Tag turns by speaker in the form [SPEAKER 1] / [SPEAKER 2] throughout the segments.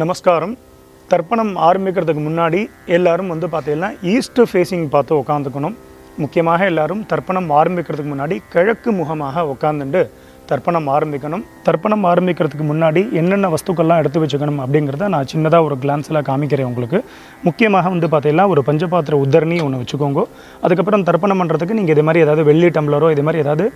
[SPEAKER 1] நமஸ்காரம். தர்ப்பணம் ஆரம்பிக்கிறதுக்கு முன்னாடி எல்லாரும் வந்து பார்த்தீங்கன்னா ஈஸ்ட் ஃபேஸிங் பார்த்து உட்காந்துக்கணும் முக்கியமாக எல்லாரும் தர்ப்பணம் ஆரம்பிக்கிறதுக்கு முன்னாடி கிழக்கு முகமாக உட்காந்துட்டு தர்ப்பணம் ஆரம்பிக்கணும். தர்ப்பணம் ஆரம்பிக்கிறதுக்கு முன்னாடி என்னென்ன வஸ்துக்கள்லாம் எடுத்து வச்சுக்கணும் அப்படிங்கிறத நான் சின்னதாக ஒரு கிளான்ஸில் காமிக்கிறேன் உங்களுக்கு. முக்கியமாக வந்து பார்த்தீங்கன்னா ஒரு பஞ்சபாத்திர உத்தரணி ஒன்று வச்சுக்கோங்க. அதுக்கப்புறம் தர்ப்பணம் பண்ணுறதுக்கு நீங்கள் இது மாதிரி ஏதாவது வெள்ளி டம்ளரோ இது மாதிரி ஏதாவது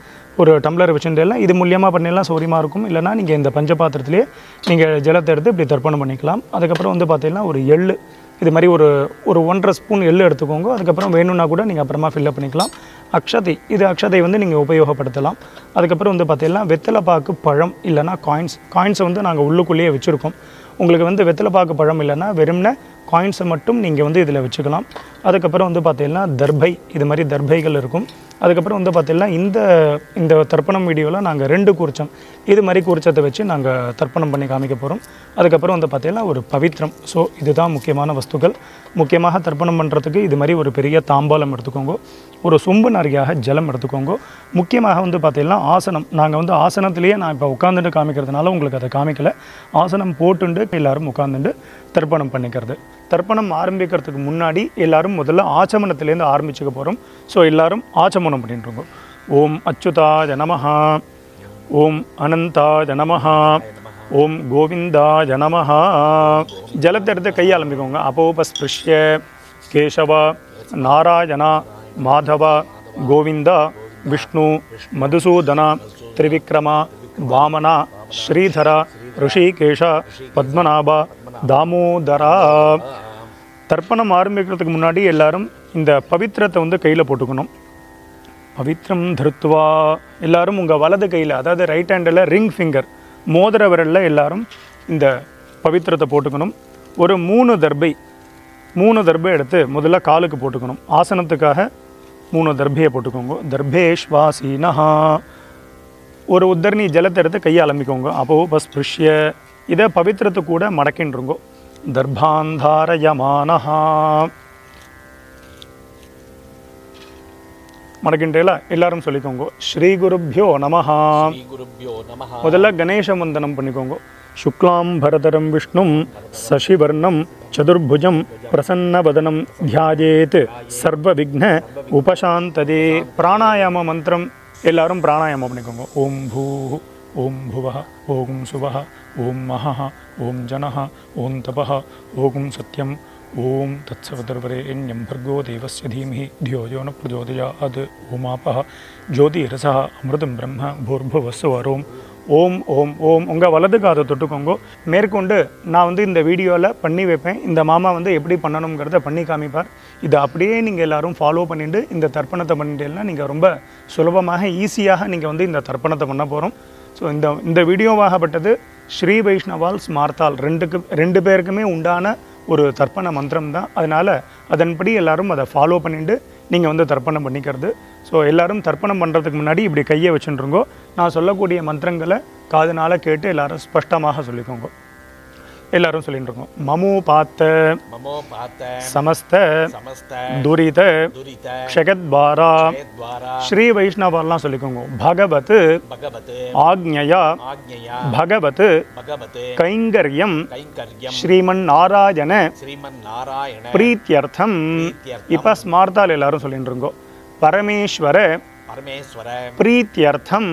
[SPEAKER 1] ஒரு டம்ளர் வச்சுருந்தேலாம் இது மூலியமாக பண்ணிடலாம் சௌரியமாக இருக்கும். இல்லைனா நீங்கள் இந்த பஞ்சபாத்திரத்திலே நீங்கள் ஜலத்தை எடுத்து இப்படி தர்ப்பணம் பண்ணிக்கலாம். அதுக்கப்புறம் வந்து பார்த்தீங்கன்னா ஒரு எள்ளு இது மாதிரி ஒரு ஒரு ஒன்றரை ஸ்பூன் எள்ளு எடுத்துக்கோங்க. அதுக்கப்புறம் வேணும்னா கூட நீங்கள் அப்புறமா ஃபில்லப் பண்ணிக்கலாம். அக்ஷதை இது அக்ஷதை வந்து நீங்கள் உபயோகப்படுத்தலாம். அதுக்கப்புறம் வந்து பார்த்தீங்கன்னா வெத்தலை பாக்கு பழம் இல்லைனா காயின்ஸ் காயின்ஸை வந்து நாங்கள் உள்ளுக்குள்ளேயே வச்சுருக்கோம். உங்களுக்கு வந்து வெத்தலை பாக்கு பழம் இல்லைன்னா வெறும்ன காயின்ஸை மட்டும் நீங்கள் வந்து இதில் வச்சுக்கலாம். அதுக்கப்புறம் வந்து பார்த்தீங்கன்னா தர்பை இது மாதிரி தர்பைகள் இருக்கும். அதுக்கப்புறம் வந்து பார்த்திங்கன்னா இந்த இந்த தர்ப்பணம் வீடியோவில் நாங்கள் ரெண்டு கூர்ச்சம் இது மாதிரி கூர்ச்சத்தை வச்சு நாங்கள் தர்ப்பணம் பண்ணி காமிக்க போகிறோம் அதுக்கப்புறம் வந்து பார்த்திங்கன்னா ஒரு பவித்ரம். ஸோ இதுதான் முக்கியமான வஸ்துக்கள். முக்கியமாக தர்ப்பணம் பண்ணுறதுக்கு இது மாதிரி ஒரு பெரிய தாம்பாலம் எடுத்துக்கோங்க ஒரு சொம்பு நிறையாக ஜலம் எடுத்துக்கோங்க. முக்கியமாக வந்து பார்த்திங்கன்னா ஆசனம். நாங்கள் வந்து ஆசனத்திலேயே நான் இப்போ உட்காந்துட்டு காமிக்கிறதுனால உங்களுக்கு அதை காமிக்கலை. ஆசனம் போட்டுண்டு எல்லாரும் உட்காந்துட்டு தர்ப்பணம் பண்ணிக்கிறது. தர்ப்பணம் ஆரம்பிக்கிறதுக்கு முன்னாடி எல்லாரும் முதல்ல ஆச்சமனத்திலேருந்து ஆரம்பிச்சுக்க போகிறோம் ஸோ எல்லாரும் ஆச்சமனம் பண்ணிட்டுருக்கோம் ஓம் அச்சுதா ஜனமஹா ஓம் அனந்தா ஜனமஹா ஓம் கோவிந்தா ஜனமஹா ஜலத்தை எடுத்து கையை அலம்பிக்கோங்க. அப்போபஸ்பிருஷ்ய கேசவா நாராயணா மாதவா கோவிந்தா விஷ்ணு மதுசூதனா திரிவிக்ரமா வாமனா ஸ்ரீதரா ரிஷிகேஷ பத்மநாபா தாமோதரா தர்ப்பணம் ஆரம்பிக்கிறதுக்கு முன்னாடி எல்லாரும் இந்த பவித்திரத்தை வந்து கையில் போட்டுக்கணும். பவித்ரம் திருத்துவா. எல்லாரும் உங்கள் வலது கையில் அதாவது ரைட் ஹேண்டில் ரிங் ஃபிங்கர் மோதிர விரலில் எல்லாரும் இந்த பவித்திரத்தை போட்டுக்கணும். ஒரு மூணு தர்பை மூணு தர்பை எடுத்து முதல்ல காலுக்கு போட்டுக்கணும். ஆசனத்துக்காக மூணு தர்பையை போட்டுக்கோங்க. தர்பேஷ்வாசீனஹா. ஒரு உத்தரணி ஜலத்தை எடுத்து கையை அலம்பிக்கோங்க. அப்போ பஸ்பிருஷ்ய இதை பவித்திரத்து கூட மடக்கின்றுங்கோ. தர்பாந்தாரயமானஹா மடக்கின்றேல எல்லாரும் சொல்லிக்கோங்க. ஸ்ரீ குருப்பியோ நமஹா.
[SPEAKER 2] ஸ்ரீகுருப்போ நமः
[SPEAKER 1] முதல்ல கணேச வந்தனம் பண்ணிக்கோங்க. சுக்லாம் பரதரம் விஷ்ணும் சசிவர்ணம் சதுர்புஜம் பிரசன்னவதனம் தியாயேத் சர்வ விக்ன உபசாந்ததே பிராணாயாம மந்திரம் எல்லாரும் பிராணாயாமம் பண்ணிக்கோங்க. ஓம் பூ ஓம் புவ ஓம் சுவ ஓம் மகா ஓம் ஜனஹ ஓம் தபஹ ஓம் சத்யம் ஓம் தத்சவதர்வரே எண்யம் பர்கோ தேவஸ்ய தீமிஹி தியோஜோ ந பிரஜோதயா அது ஓமாப ஜோதிரசா அமிர்தம் பிரம்ம பூர்புவஸ்வரோம் ஓம் ஓம் ஓம். உங்கள் வலது காதை தொட்டுக்கோங்கோ. மேற்கொண்டு நான் வந்து இந்த வீடியோவில் பண்ணி வைப்பேன். இந்த மாமா வந்து எப்படி பண்ணணுங்கிறத பண்ணி காமிப்பார். இதை அப்படியே நீங்கள் எல்லாரும் ஃபாலோ பண்ணிட்டு இந்த தர்ப்பணத்தை பண்ணிட்டேன்னா நீங்கள் ரொம்ப சுலபமாக ஈஸியாக நீங்கள் வந்து இந்த தர்ப்பணத்தை பண்ண போகிறோம் ஸோ இந்த இந்த வீடியோவாகப்பட்டது ஸ்ரீ வைஷ்ணவால் ஸ்மார்த்தால் ரெண்டுக்கு ரெண்டு பேருக்குமே உண்டான ஒரு தர்ப்பண மந்திரம் தான் அதனால் அதன்படி எல்லாரும் அதை ஃபாலோ பண்ணிட்டு நீங்கள் வந்து தர்ப்பணம் பண்ணிக்கிறது. ஸோ எல்லாரும் தர்ப்பணம் பண்ணுறதுக்கு முன்னாடி இப்படி கையை வச்சுட்டுருங்கோ நான் சொல்லக்கூடிய மந்திரங்களை காதுனால் கேட்டு எல்லாரும் ஸ்பஷ்டமாக சொல்லிக்கோங்க. எல்லாரும் சொல்லிட்டு இருக்கோம் மமு பார்த்த
[SPEAKER 2] மமோ பாத்த
[SPEAKER 1] சமஸ்த
[SPEAKER 2] சமஸ்த
[SPEAKER 1] துரித
[SPEAKER 2] துரித
[SPEAKER 1] க்ஷகத்வாரா
[SPEAKER 2] துவாரா
[SPEAKER 1] ஸ்ரீ வைஷ்ணவெல்லாம் சொல்லிக்கோங்க. பகவத்
[SPEAKER 2] பகவத்
[SPEAKER 1] ஆக்ஞயா
[SPEAKER 2] ஆக்ஞயா
[SPEAKER 1] பகவத்
[SPEAKER 2] பகவத்
[SPEAKER 1] கைங்கரியம்
[SPEAKER 2] கைங்கரியம்
[SPEAKER 1] ஸ்ரீமன் நாராயண
[SPEAKER 2] ஸ்ரீமன் நாராயண
[SPEAKER 1] பிரீத்தியர்த்தம். இப்போ ஸ்மார்த்தால் எல்லாரும் சொல்லிட்டு இருக்கோம் பரமேஸ்வர
[SPEAKER 2] பரமேஸ்வர
[SPEAKER 1] பிரீத்தியர்த்தம்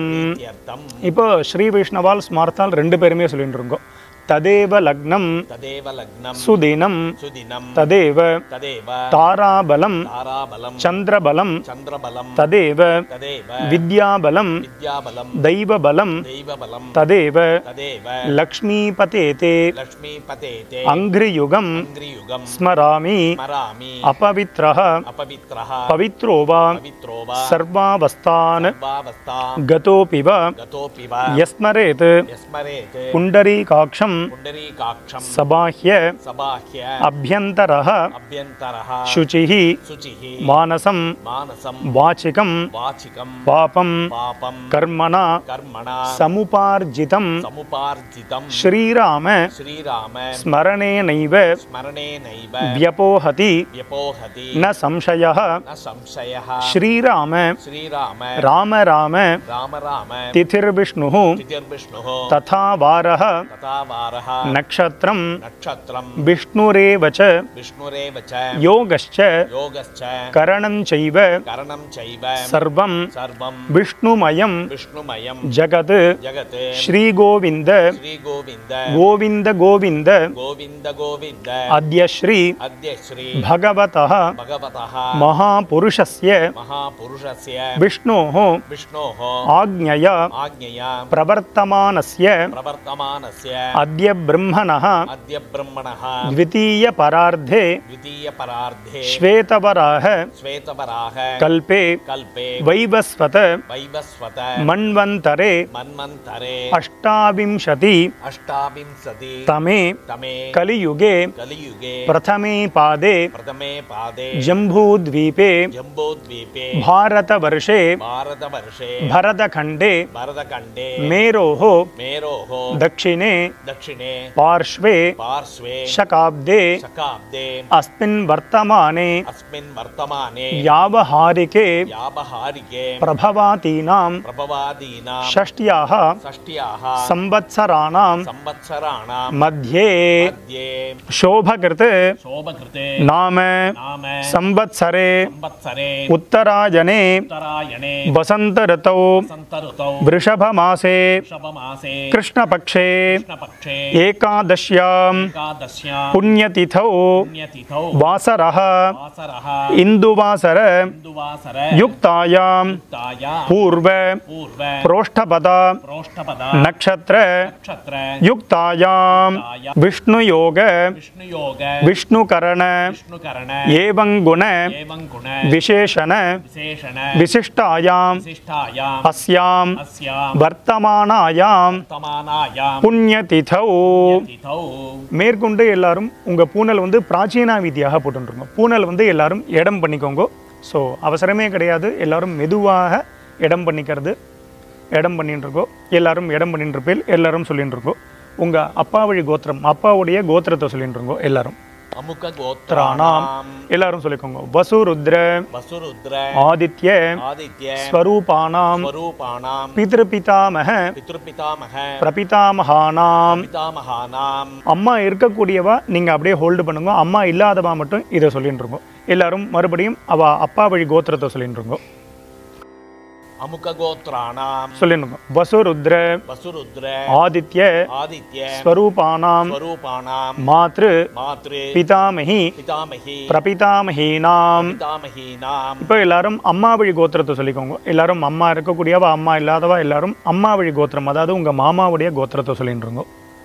[SPEAKER 1] இப்போ ஸ்ரீ வைஷ்ணவால் ஸ்மார்த்தால் ரெண்டு பேருமே சொல்லிட்டு இருக்கோம்
[SPEAKER 2] तदेव लग्नं
[SPEAKER 1] तदेव
[SPEAKER 2] लग्नं
[SPEAKER 1] सुदिनं
[SPEAKER 2] सुदिनं
[SPEAKER 1] तदेव
[SPEAKER 2] तदेव
[SPEAKER 1] ताराबलं
[SPEAKER 2] ताराबलं
[SPEAKER 1] चन्द्रबलं
[SPEAKER 2] चन्द्रबलं
[SPEAKER 1] तदेव
[SPEAKER 2] तदेव
[SPEAKER 1] विद्याबलं
[SPEAKER 2] विद्याबलं
[SPEAKER 1] दैवबलं
[SPEAKER 2] दैवबलं
[SPEAKER 1] विद्याबलम्
[SPEAKER 2] दैव
[SPEAKER 1] लक्ष्मीपते
[SPEAKER 2] अङ्घ्रियुगं
[SPEAKER 1] स्मरामि
[SPEAKER 2] स्मरामि
[SPEAKER 1] अपवित्रः
[SPEAKER 2] अपवित्रः
[SPEAKER 1] पवित्रो वा
[SPEAKER 2] पवित्रो वा
[SPEAKER 1] सर्वावस्थान् गतोऽपि वा
[SPEAKER 2] गतोऽपि वा
[SPEAKER 1] यस्मरेत्
[SPEAKER 2] यस्मरेत्
[SPEAKER 1] पुण्डरीकाक्षं सबाह्य अभ्यन्तरः शुचिः मानसं वाचिकं पापं कर्मणा समुपार्जितं श्रीराम स्मरणेनैव व्यपोहति न संशयः श्रीराम राम राम तिथिर्विष्णुः तथा वारः
[SPEAKER 2] नकारः
[SPEAKER 1] नक्षत्रं
[SPEAKER 2] नक्षत्रं
[SPEAKER 1] विष्णुरेव च
[SPEAKER 2] विष्णुरेव च।
[SPEAKER 1] योगश्च
[SPEAKER 2] योगश्च।
[SPEAKER 1] करणं चैव
[SPEAKER 2] करणं चैव।
[SPEAKER 1] सर्वं
[SPEAKER 2] सर्वं।
[SPEAKER 1] विष्णुमयं
[SPEAKER 2] विष्णुमयं।
[SPEAKER 1] जगत्
[SPEAKER 2] जगत्।
[SPEAKER 1] श्रीगोविन्द
[SPEAKER 2] श्रीगोविन्द।
[SPEAKER 1] गोविन्द गोविन्द
[SPEAKER 2] गोविन्द गोविन्द।
[SPEAKER 1] अद्य श्री
[SPEAKER 2] अद्य श्री
[SPEAKER 1] भगवतः
[SPEAKER 2] भगवतः।
[SPEAKER 1] महापुरुषस्य
[SPEAKER 2] महापुरुषस्य।
[SPEAKER 1] विष्णोः
[SPEAKER 2] विष्णोः।
[SPEAKER 1] आज्ञया। प्रवर्तमानस्य
[SPEAKER 2] प्रवर्तमानस्य।
[SPEAKER 1] अद्य ब्रह्मणः
[SPEAKER 2] अद्य ब्रह्मणः
[SPEAKER 1] द्वितीयपरार्धे
[SPEAKER 2] द्वितीयपरार्धे
[SPEAKER 1] श्वेतवराह
[SPEAKER 2] श्वेतवराह
[SPEAKER 1] कल्पे
[SPEAKER 2] कल्पे
[SPEAKER 1] वैवस्वत
[SPEAKER 2] वैवस्वत
[SPEAKER 1] मन्वन्तरे
[SPEAKER 2] मन्वन्तरे
[SPEAKER 1] अष्टाविंशति
[SPEAKER 2] अष्टाविंशति
[SPEAKER 1] तमे
[SPEAKER 2] तमे
[SPEAKER 1] कलियुगे
[SPEAKER 2] कलियुगे
[SPEAKER 1] प्रथमे पादे
[SPEAKER 2] प्रथमे पादे
[SPEAKER 1] जम्बूद्वीपे
[SPEAKER 2] जम्बूद्वीपे
[SPEAKER 1] भारतवर्षे
[SPEAKER 2] भारतवर्षे
[SPEAKER 1] भरतखण्डे
[SPEAKER 2] भरतखण्डे
[SPEAKER 1] मेरोः
[SPEAKER 2] मेरोः
[SPEAKER 1] दक्षिणे
[SPEAKER 2] दक्षिणे
[SPEAKER 1] पार्श्वे।
[SPEAKER 2] पार्श्वे।
[SPEAKER 1] शकाब्दे।
[SPEAKER 2] शकाब्दे।
[SPEAKER 1] अस्मिन् वर्तमाने।
[SPEAKER 2] अस्मिन् वर्तमाने।
[SPEAKER 1] यावहारिके।
[SPEAKER 2] यावहारिके।
[SPEAKER 1] प्रभवातीनां
[SPEAKER 2] प्रभवादीनां
[SPEAKER 1] षष्ट्याः।
[SPEAKER 2] षष्ट्याः।
[SPEAKER 1] संवत्सराणां
[SPEAKER 2] संवत्सराणां
[SPEAKER 1] मध्ये।
[SPEAKER 2] मध्ये।
[SPEAKER 1] शोभकृत्।
[SPEAKER 2] शोभकृते।
[SPEAKER 1] नाम।
[SPEAKER 2] नाम।
[SPEAKER 1] संवत्सरे।
[SPEAKER 2] संवत्सरे।
[SPEAKER 1] उत्तरायणे।
[SPEAKER 2] उत्तरायणे।
[SPEAKER 1] वसन्तऋतौ।
[SPEAKER 2] वसन्तऋतौ।
[SPEAKER 1] वृषभमासे।
[SPEAKER 2] वृषभमासे।
[SPEAKER 1] कृष्णपक्षे।
[SPEAKER 2] कृष्णपक्षे। एकादश्यां
[SPEAKER 1] पुण्यतिथौ वासरः इन्दुवासर युक्तायां पूर्व प्रोष्ठपदा नक्षत्र युक्तायां विष्णुयोग विष्णुकरण एवं गुण विशेषण विशिष्टायां
[SPEAKER 2] अस्याम
[SPEAKER 1] वर्तमानायां
[SPEAKER 2] पुण्यतिथौ
[SPEAKER 1] மேற்கொண்டு எல்லாரும் உங்க பூனல் வந்து பிராச்சீனா விதியாக போட்டுருங்க. பூனல் வந்து எல்லாரும் இடம் பண்ணிக்கோங்க. ஸோ அவசரமே கிடையாது. எல்லாரும் மெதுவாக இடம் பண்ணிக்கிறது இடம் பண்ணிட்டு இருக்கோம் எல்லாரும் இடம் பண்ணிட்டு இருப்பேன் எல்லாரும் சொல்லிட்டு இருக்கோம் உங்க அப்பா வழி கோத்திரம் அப்பாவுடைய கோத்திரத்தை சொல்லிட்டு இருக்கோம் எல்லாரும். அமுக
[SPEAKER 2] கோத்திரானாம்
[SPEAKER 1] எல்லாரும் சொல்லிக்கோங்க. வசு வசுருத்ர
[SPEAKER 2] வசுருத்ர
[SPEAKER 1] ஆதித்ய
[SPEAKER 2] ஆதித்ய
[SPEAKER 1] ஸ்வரூபானாம்
[SPEAKER 2] ஸ்வரூபானாம்
[SPEAKER 1] பிதமக
[SPEAKER 2] பிதமக
[SPEAKER 1] பிரபிதாமகானாம்.
[SPEAKER 2] பிதாமகானாம்
[SPEAKER 1] அம்மா இருக்கக்கூடியவா நீங்கள் அப்படியே ஹோல்டு பண்ணுங்க. அம்மா இல்லாதவா மட்டும் இதை சொல்லிட்டு இருக்கோம். எல்லாரும் மறுபடியும் அவ அப்பா வழி கோத்திரத்தை சொல்லிட்டு இருக்கோம். அமுககோத்ராணாம் சொல்லிடணும். வசுருத்ர
[SPEAKER 2] வசுருத்ர
[SPEAKER 1] ஆதித்ய
[SPEAKER 2] ஆதித்ய
[SPEAKER 1] ஸ்வரூபானாம்
[SPEAKER 2] ஸ்வரூபானாம்
[SPEAKER 1] மாத்ரு
[SPEAKER 2] மாத்ரு
[SPEAKER 1] பிதாமகி
[SPEAKER 2] பிதாமகி
[SPEAKER 1] பிரபிதாமகீனாம்.
[SPEAKER 2] பிதாமகீனாம்
[SPEAKER 1] இப்போ எல்லாரும் அம்மாவழி கோத்திரத்தை சொல்லிக்கோங்க. எல்லாரும் அம்மா இருக்கக்கூடியவா அம்மா இல்லாதவா எல்லாரும் அம்மாவழி கோத்திரம் அதாவது உங்க மாமாவுடைய கோத்திரத்தை சொல்லிட்டுருங்க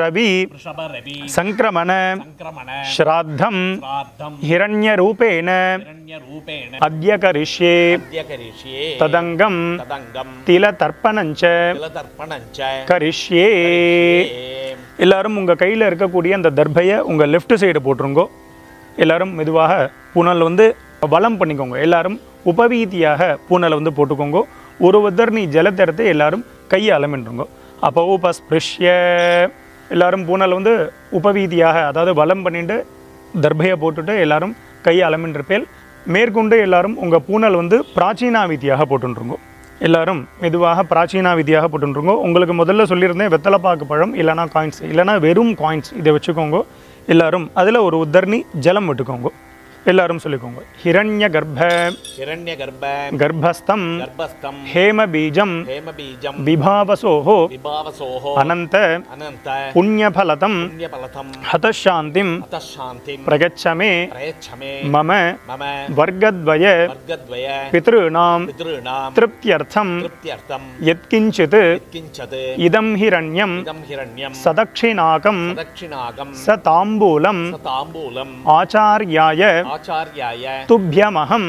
[SPEAKER 2] ரவி
[SPEAKER 1] சங்கிரமண ஸ்ராத்தம்
[SPEAKER 2] ஹிரண்ய ரூபேண
[SPEAKER 1] அத்ய
[SPEAKER 2] கரிஷ்யே
[SPEAKER 1] ததங்கம்
[SPEAKER 2] தில
[SPEAKER 1] தர்ப்பணஞ்ச
[SPEAKER 2] கரிஷ்யே.
[SPEAKER 1] எல்லாரும் உங்க கையில இருக்கக்கூடிய அந்த தர்பைய உங்க லெஃப்ட் சைடு போட்டுருங்கோ. எல்லாரும் மெதுவாக புனல் வந்து வளம் பண்ணிக்கோங்க. எல்லாரும் உபவீதியாக பூனலை வந்து போட்டுக்கோங்க. ஒரு உதர்ணி ஜலத்தரத்தை எல்லாரும் கையை அலமின்றுங்கோ அப்போ உபஸ்பிருஷ்ய எல்லாரும் பூனல் வந்து உபவீதியாக அதாவது வலம் பண்ணிட்டு தர்பையை போட்டுட்டு எல்லாரும் கையை அலமின்றிருப்பேல் மேற்கொண்டு எல்லாரும் உங்கள் பூனல் வந்து பிராச்சீனா விதியாக போட்டுருங்கோ எல்லாரும் மெதுவாக பிராச்சீனா விதியாக போட்டுருங்கோ உங்களுக்கு முதல்ல சொல்லியிருந்தேன் வெத்தலைப்பாக்கு பழம் இல்லைனா காயின்ஸ் இல்லைனா வெறும் காயின்ஸ் இதை வச்சுக்கோங்க. எல்லாரும் அதில் ஒரு உத்தரணி ஜலம் விட்டுக்கோங்க. எல்லாரும் சொல்லிக்கோங்க ஹிரண்ய கர்ப்ப
[SPEAKER 2] ஹிரண்ய கர்ப்ப
[SPEAKER 1] கர்ப்பஸ்தம்
[SPEAKER 2] கர்ப்பஸ்தம்
[SPEAKER 1] ஹேம பீஜம்
[SPEAKER 2] ஹேம பீஜம்
[SPEAKER 1] விபாவசோஹோ
[SPEAKER 2] விபாவசோஹோ
[SPEAKER 1] அனந்த
[SPEAKER 2] அனந்த
[SPEAKER 1] புண்ணியபலதம்
[SPEAKER 2] புண்ணியபலதம்
[SPEAKER 1] ஹதசாந்திம்
[SPEAKER 2] ஹதசாந்திம்
[SPEAKER 1] பிரகச்சமே
[SPEAKER 2] பிரகச்சமே
[SPEAKER 1] மம
[SPEAKER 2] மம
[SPEAKER 1] வர்க்கத்வய
[SPEAKER 2] வர்க்கத்வய
[SPEAKER 1] பித்ருணாம்
[SPEAKER 2] பித்ருணாம்
[SPEAKER 1] திருப்தியர்த்தம்
[SPEAKER 2] திருப்தியர்த்தம்
[SPEAKER 1] யத்கிஞ்சித்
[SPEAKER 2] யத்கிஞ்சித்
[SPEAKER 1] இதம் ஹிரண்யம்
[SPEAKER 2] இதம் ஹிரண்யம்
[SPEAKER 1] சதக்ஷிணாகம் சதக்ஷிணாகம்
[SPEAKER 2] சதாம்பூலம் சதாம்பூலம்
[SPEAKER 1] ஆச்சாரியாய ஆச்சாரியாய
[SPEAKER 2] துப்யமகம்.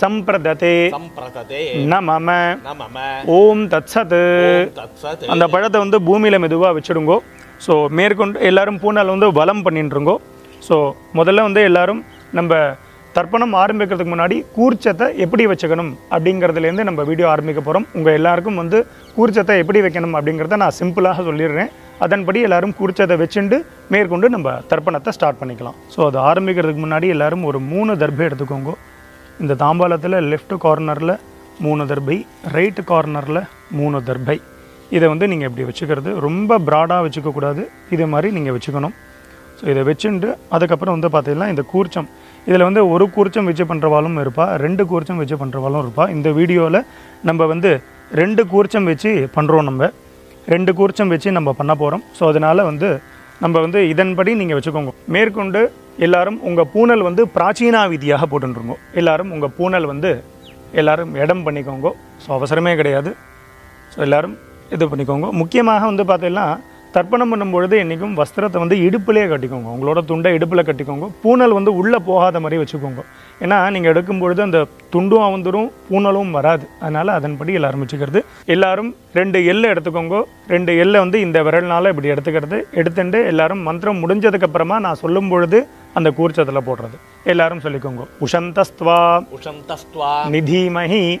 [SPEAKER 1] சம்பிரததே. சம்பிரததே.
[SPEAKER 2] நமம. நமம.
[SPEAKER 1] ஓம் தத்சத். அந்த பழத்தை வந்து பூமியில் மெதுவாக வச்சுடுங்கோ. ஸோ மேற்கொண்டு எல்லாரும் பூனால் வந்து வலம் பண்ணிட்டுருங்கோ ஸோ முதல்ல வந்து எல்லாரும் நம்ம தர்ப்பணம் ஆரம்பிக்கிறதுக்கு முன்னாடி கூர்ச்சத்தை எப்படி வச்சுக்கணும் அப்படிங்கிறதுலேருந்து நம்ம வீடியோ ஆரம்பிக்க போகிறோம் உங்கள் எல்லாருக்கும் வந்து கூர்ச்சத்தை எப்படி வைக்கணும் அப்படிங்கிறத நான் சிம்பிளாக சொல்லிடுறேன். அதன்படி எல்லாரும் கூர்ச்சத்தை வச்சுண்டு மேற்கொண்டு நம்ம தர்ப்பணத்தை ஸ்டார்ட் பண்ணிக்கலாம். ஸோ அது ஆரம்பிக்கிறதுக்கு முன்னாடி எல்லாரும் ஒரு மூணு தர்பை எடுத்துக்கோங்க. இந்த தாம்பாலத்தில் லெஃப்ட் கார்னரில் மூணு தர்பை ரைட் கார்னரில் மூணு தர்பை. இதை வந்து நீங்கள் இப்படி வச்சுக்கிறது ரொம்ப ப்ராடாக வச்சுக்கக்கூடாது. இதே மாதிரி நீங்கள் வச்சுக்கணும். ஸோ இதை வச்சுட்டு அதுக்கப்புறம் வந்து பார்த்தீங்கன்னா இந்த கூர்ச்சம். இதில் வந்து ஒரு கூர்ச்சம் வச்சு பண்ணுறவாலும் இருப்பா ரெண்டு கூர்ச்சம் வச்சு பண்ணுறவாலும் இருப்பா. இந்த வீடியோவில் நம்ம வந்து ரெண்டு கூர்ச்சம் வச்சு பண்ணுறோம் நம்ம. ரெண்டு கூர்ச்சம் வச்சு நம்ம பண்ண போகிறோம் ஸோ அதனால் வந்து நம்ம வந்து இதன்படி நீங்கள் வச்சுக்கோங்க. மேற்கொண்டு எல்லாரும் உங்கள் பூனல் வந்து பிராச்சீனா விதியாக போட்டுருங்க எல்லாரும் உங்கள் பூனல் வந்து எல்லாரும் இடம் பண்ணிக்கோங்க. ஸோ அவசரமே கிடையாது. ஸோ எல்லோரும் இது பண்ணிக்கோங்க. முக்கியமாக வந்து பார்த்தீங்கன்னா தர்ப்பணம் பண்ணும் பொழுது என்றைக்கும் வஸ்திரத்தை வந்து இடுப்புலேயே கட்டிக்கோங்க. உங்களோட துண்டை இடுப்பில் கட்டிக்கோங்க. பூனல் வந்து உள்ளே போகாத மாதிரி வச்சுக்கோங்க. ஏன்னா நீங்கள் எடுக்கும் பொழுது அந்த துண்டும் அவந்துடும் பூனலும் வராது. அதனால் அதன்படி எல்லாரும் வச்சுக்கிறது. எல்லாரும் ரெண்டு எல்லை எடுத்துக்கோங்க. ரெண்டு எல்லை வந்து இந்த விரல்னால் இப்படி எடுத்துக்கிறது. எடுத்துட்டு எல்லாரும் மந்திரம் முடிஞ்சதுக்கப்புறமா நான் சொல்லும் பொழுது அந்த கூர்ச்சத்தில் போடுறது. எல்லாரும் சொல்லிக்கோங்க. உஷந்தஸ்துவா.
[SPEAKER 2] உஷந்தஸ்துவா.
[SPEAKER 1] நிதிமஹி.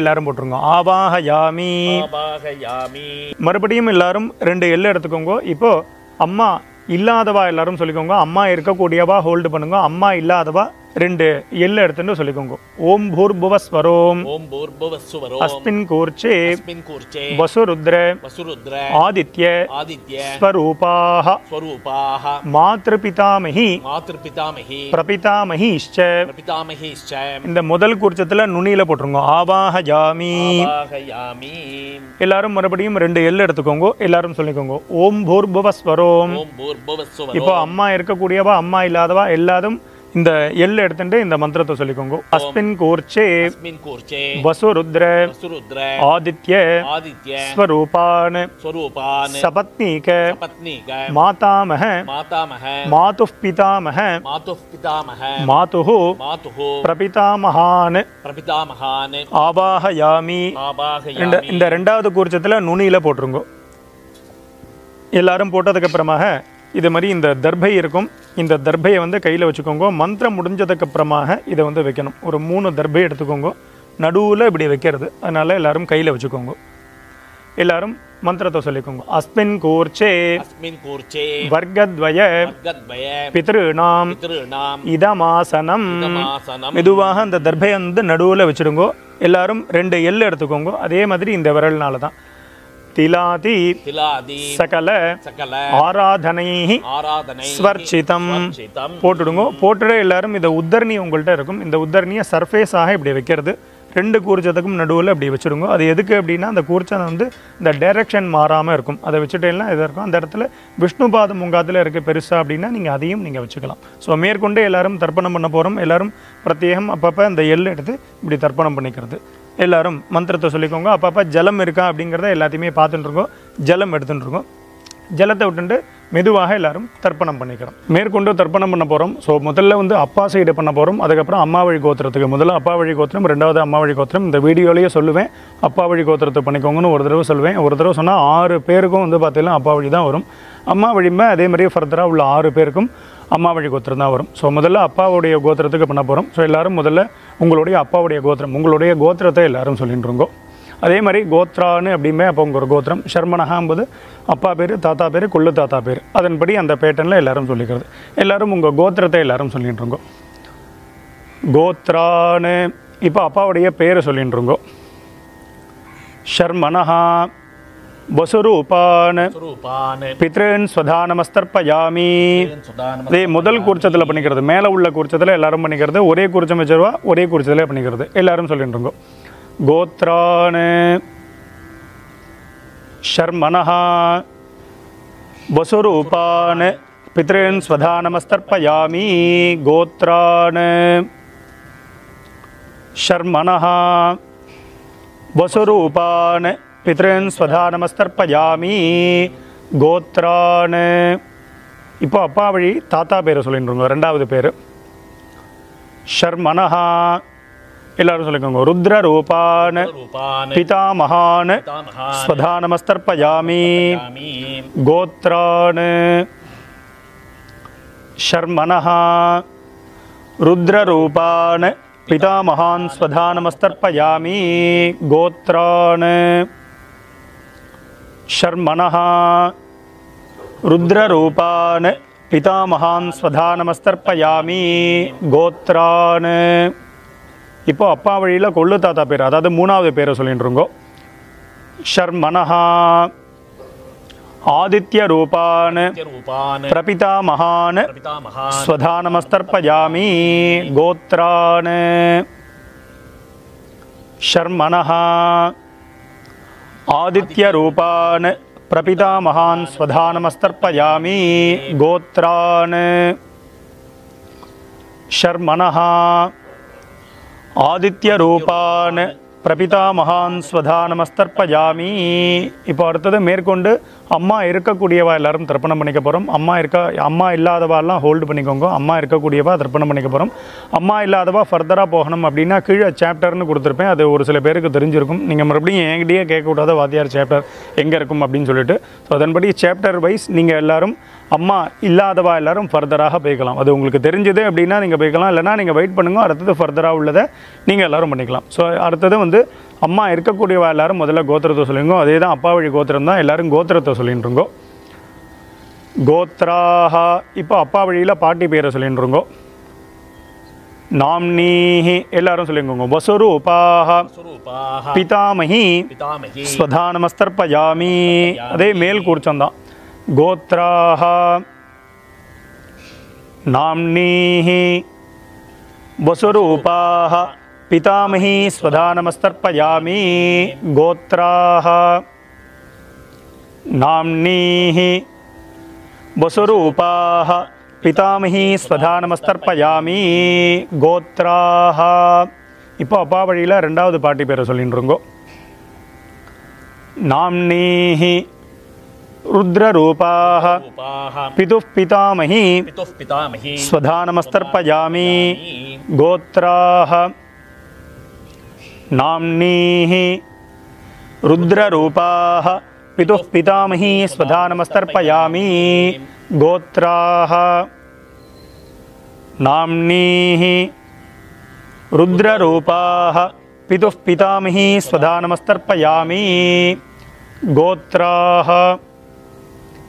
[SPEAKER 1] எல்லாரும் போட்டிருக்கோம். ஆவாக
[SPEAKER 2] யாமி யாமி
[SPEAKER 1] மறுபடியும் எல்லாரும் ரெண்டு எல் எடுத்துக்கோங்க. இப்போ அம்மா இல்லாதவா எல்லாரும் சொல்லிக்கோங்க. அம்மா இருக்கக்கூடியவா ஹோல்டு பண்ணுங்க. அம்மா இல்லாதவா ரெண்டு எல்ல எடுத்துன்னு சொல்லிக்கோங்க. ஓம் பூர்புவ
[SPEAKER 2] ஸ்வரோம். ஓம் பூர்புவ ஸ்வரோம்.
[SPEAKER 1] அஸ்மின் கூர்ச்சே.
[SPEAKER 2] அஸ்மின் கூர்ச்சே.
[SPEAKER 1] வசுருத்ர.
[SPEAKER 2] வசுருத்ர.
[SPEAKER 1] ஆதித்ய.
[SPEAKER 2] ஆதித்ய.
[SPEAKER 1] ஸ்வரூபாஹ.
[SPEAKER 2] ஸ்வரூபாஹ.
[SPEAKER 1] மாத்ருபிதாமஹி.
[SPEAKER 2] மாத்ருபிதாமஹி.
[SPEAKER 1] பிரபிதாமஹிஷ்ச.
[SPEAKER 2] பிரபிதாமஹிஷ்ச.
[SPEAKER 1] இந்த முதல் கூர்ச்சத்துல நுனியில போட்டுருங்க. ஆவாஹ
[SPEAKER 2] ஜாமி ஆவாஹ யாமி
[SPEAKER 1] எல்லாரும் மறுபடியும் ரெண்டு எல்ல எடுத்துக்கோங்க. எல்லாரும் சொல்லிக்கோங்க. ஓம் பூர்புவ
[SPEAKER 2] ஸ்வரோம். ஓம் பூர்புவ ஸ்வரோம்.
[SPEAKER 1] இப்போ அம்மா இருக்கக்கூடியவா அம்மா இல்லாதவா எல்லாரும் இந்த எல் எடுத்துட்டு இந்த மந்திரத்தை சொல்லிக்கோங்க. அஸ்மின் கோர்ச்சே வசுருத்ர ஆதித்ய
[SPEAKER 2] ஆதித்ய
[SPEAKER 1] ஸ்வரூபான்
[SPEAKER 2] ஸ்வரூபான்
[SPEAKER 1] சபத்னீக
[SPEAKER 2] பத்னீக
[SPEAKER 1] மாதாமஹ
[SPEAKER 2] மாதாமஹ
[SPEAKER 1] மாது பிதாமஹ
[SPEAKER 2] மாதுः பிதாமஹ
[SPEAKER 1] மாதுः
[SPEAKER 2] மாதுः
[SPEAKER 1] பிரபிதாமஹான்
[SPEAKER 2] பிரபிதாமஹான்
[SPEAKER 1] ஆவாஹயாமி
[SPEAKER 2] ஆவாஹயாமி
[SPEAKER 1] இந்த ரெண்டாவது கூர்ச்சத்துல நுனியில போட்டுருங்க. எல்லாரும் போட்டதுக்கு அப்புறமாக இது மாதிரி இந்த தர்பை இருக்கும். இந்த தர்பையை வந்து கையில் வச்சுக்கோங்க. மந்திரம் முடிஞ்சதுக்கப்புறமாக இதை வந்து வைக்கணும். ஒரு மூணு தர்பை எடுத்துக்கோங்க. நடுவில் இப்படி வைக்கிறது. அதனால் எல்லோரும் கையில் வச்சுக்கோங்க. எல்லாரும் மந்திரத்தை சொல்லிக்கோங்க. அஸ்மின் கூர்ச்சே.
[SPEAKER 2] அஸ்மின் கூர்ச்சே.
[SPEAKER 1] வர்க்கத்வய. வர்க்கத்வய.
[SPEAKER 2] பித்ருநாம்
[SPEAKER 1] இதமாசனம். மெதுவாக அந்த தர்பை வந்து நடுவில் வச்சுடுங்கோ. எல்லாரும் ரெண்டு எல் எடுத்துக்கோங்க. அதே மாதிரி இந்த விரல்னால தான் திலாதி சகல ஆராதனை ஸ்வர்ச்சிதம். போட்டுடுங்க. போட்டுட எல்லாரும் இந்த உத்தரணி உங்கள்கிட்ட இருக்கும். இந்த உத்தரணியை சர்ஃபேஸ் ஆக இப்படி வைக்கிறது. ரெண்டு கூர்ச்சதுக்கும் நடுவில் அப்படி வச்சுருங்க அது எதுக்கு அப்படின்னா அந்த கூர்ச்சனை வந்து இந்த டைரெக்ஷன் மாறாமல் இருக்கும். அதை வச்சுட்டேன்னா இது இருக்கும். அந்த இடத்துல விஷ்ணு பாதம் முங்காத்தில் இருக்க பெருசாக அப்படின்னா நீங்கள் அதையும் நீங்கள் வச்சுக்கலாம். ஸோ மேற்கொண்டு எல்லாரும் தர்ப்பணம் பண்ண போகிறோம் எல்லாரும் பிரத்யேகம் அப்பப்போ இந்த எள் எடுத்து இப்படி தர்ப்பணம் பண்ணிக்கிறது. எல்லாரும் மந்திரத்தை சொல்லிக்கோங்க. அப்பப்போ ஜலம் இருக்கா அப்படிங்கிறத எல்லாத்தையுமே பார்த்துட்டு இருக்கோம். ஜலம் எடுத்துட்டுருக்கோம் ஜலத்தை விட்டுட்டு மெதுவாக எல்லாரும் தர்ப்பணம் பண்ணிக்கிறோம். மேற்கொண்டு தர்ப்பணம் பண்ண போகிறோம் ஸோ முதல்ல வந்து அப்பா சைடு பண்ண போகிறோம் அதுக்கப்புறம் அம்மா வழி கோத்திரத்துக்கு. முதல்ல அப்பா வழி கோத்திரம் ரெண்டாவது அம்மா வழி கோத்திரம். இந்த வீடியோலேயே சொல்லுவேன். அப்பா வழி கோத்திரத்தை பண்ணிக்கோங்கன்னு ஒரு தடவை சொல்லுவேன். ஒரு தடவை சொன்னால் ஆறு பேருக்கும் வந்து பார்த்தீங்கன்னா அப்பா வழி தான் வரும். அம்மா வழியுமே அதே மாதிரியே ஃபர்தராக உள்ள ஆறு பேருக்கும். அம்மா வழி கோத்திரம் தான் வரும். ஸோ முதல்ல அப்பாவுடைய கோத்திரத்துக்கு பண்ண போகிறோம் ஸோ எல்லோரும் முதல்ல உங்களுடைய அப்பாவுடைய கோத்திரம் உங்களுடைய கோத்திரத்தை எல்லோரும் சொல்லிட்டுருங்கோ அதே மாதிரி கோத்ரான்னு அப்படிமே அப்போ உங்கள் ஒரு கோத்திரம் ஷர்மனகாம்போது அப்பா பேர் தாத்தா பேர் கொள்ளு தாத்தா பேர். அதன்படி அந்த பேட்டர்னில் எல்லோரும் சொல்லிக்கிறது. எல்லோரும் உங்கள் கோத்திரத்தை எல்லோரும் சொல்லிட்டுருங்கோ கோத்ரான்னு இப்போ அப்பாவுடைய பேரை சொல்லிட்டுருங்கோ ஷர்மனஹா வசுரூபான். பித்ருன்னு
[SPEAKER 2] சுதா
[SPEAKER 1] நமஸ்தர்ப்பயாமி முதல் கூர்ச்சத்தில் பண்ணிக்கிறது. மேலே உள்ள கூர்ச்சத்தில் எல்லாரும் பண்ணிக்கிறது. ஒரே கூர்ச்சம் வச்சிருவா ஒரே கூர்ச்சத்தில் பண்ணிக்கிறது. எல்லாரும் சொல்லிட்டு இருக்கோம். கோத்ரான். ஷர்மனஹா. வசுரூபான். பித்ருன் ஸ்வதா நமஸ்தர்ப்பயாமி ஷர்மனஹா. வசுரூபான். பித்ருன் ஸ்வதா நமஸ்தர்ப்பயாமி கோத்ரான்னு இப்போ அப்பா வழி தாத்தா பேரை சொல்லிட்டுருங்க ரெண்டாவது பேர். ஷர்மனஹா. எல்லாரும் சொல்லிக்கோங்க. ருத்ர ரூபான் பிதா
[SPEAKER 2] மகான்
[SPEAKER 1] ஸ்வதா நமஸ்தர்ப்பயாமி
[SPEAKER 2] கோத்ரான்
[SPEAKER 1] ஷர்மனஹா. ருத்ர ரூபான் பிதா மகான் ஸ்வதா நமஸ்தர்ப்பயாமி शर्मणः रुद्ररूपान् पितामहान् स्वधा नमस्तर्पयामि கோத்ரான் இப்போ அப்பா வழியில் கொள்ளு தாத்தா பேர் அதாவது மூணாவது பேரை சொல்லிட்டு இருக்கோம் ஷர்மனஹா ஆதித்யரூபான்
[SPEAKER 2] रूपान्
[SPEAKER 1] பிரபிதாமகான்
[SPEAKER 2] पितामहान्
[SPEAKER 1] स्वधा नमस्तर्पयामि गोत्रान् शर्मणः आदित्यरूपान् प्रपितामहान् स्वधानमस्तर्पयामि गोत्रान् शर्मणः। आदित्यरूपान् பிரபிதா மகான் ஸ்வதா நமஸ்தர்ப்பயாமி இப்போ அடுத்தது மேற்கொண்டு அம்மா இருக்கக்கூடியவா எல்லாரும் தர்ப்பணம் பண்ணிக்க போகிறோம் அம்மா இருக்க அம்மா இல்லாதவாலாம் ஹோல்டு பண்ணிக்கோங்க. அம்மா இருக்கக்கூடியவா தர்ப்பணம் பண்ணிக்க போகிறோம் அம்மா இல்லாதவா ஃபர்தராக போகணும் அப்படின்னா கீழே சாப்டர்னு கொடுத்துருப்பேன். அது ஒரு சில பேருக்கு தெரிஞ்சிருக்கும். நீங்கள் மறுபடியும் என்கிட்டயே கேட்கக்கூடாத வாத்தியார் சாப்டர் எங்கே இருக்கும் அப்படின்னு சொல்லிட்டு. ஸோ அதன்படி சாப்டர் வைஸ் நீங்கள் எல்லோரும் அம்மா இல்லாதவா எல்லாரும் ஃபர்தராக போய்க்கலாம். அது உங்களுக்கு தெரிஞ்சது அப்படின்னா நீங்கள் போய்க்கலாம். இல்லைனா நீங்கள் வெயிட் பண்ணுங்க. அடுத்தது ஃபர்தராக உள்ளதை நீங்கள் எல்லோரும் பண்ணிக்கலாம். ஸோ அடுத்தது வந்து அம்மா இருக்கக்கூடியவா எல்லோரும் முதல்ல கோத்திரத்தை சொல்லிங்கோ அதே தான் அப்பா வழி கோத்திரம் தான். எல்லோரும் கோத்திரத்தை சொல்லிட்டுருங்கோ கோத்ராஹா. இப்போ அப்பா வழியில் பாட்டி பேரை சொல்லிட்டுருங்கோ நாம்னீ எல்லாரும் சொல்லிங்கோங்க. வசுரூபாக பிதாமகி. ஸ்வதானமஸ்தர்பயாமி அதே மேல் கூர்ச்சந்தான். தான் கோத்ராக நாம்னீः வசுரூபாः பிதாமகி ஸ்வதானமஸ்தர்ப்பயாமி கோத்ராः நாம்னீः வசுரூபாः பிதாமகி ஸ்வதானமஸ்தர்ப்பயாமி கோத்ராः இப்போ அப்பா வழியில் ரெண்டாவது பாட்டி பேரை சொல்லிட்டு இருங்கோ नाम्नीः रुद्ररूपाः। पितुः पितामही। स्वधा नमस्तर्पयामि गोत्राः। नाम्नीः। रुद्ररूपाः। पितुः पितामही। स्वधा गोत्राः। नाम्नीः। रुद्ररूपाः। पितुः पितामही। स्वधा गोत्राः।